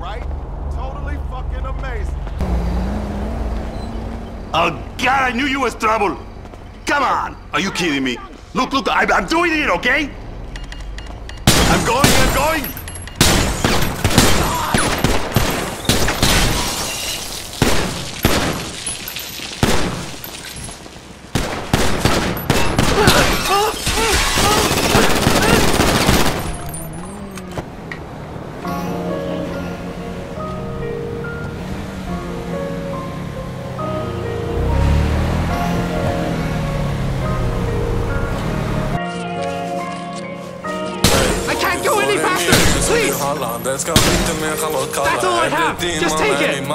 right? Totally fucking amazing. Oh, God, I knew you was trouble. Come on. Are you kidding me? Look, look, I, I'm doing it, okay? I'm going, I'm going. Please! That's all I have! Just take it!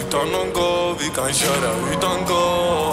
Utan någon gå, vi kan köra utan gå Med Draco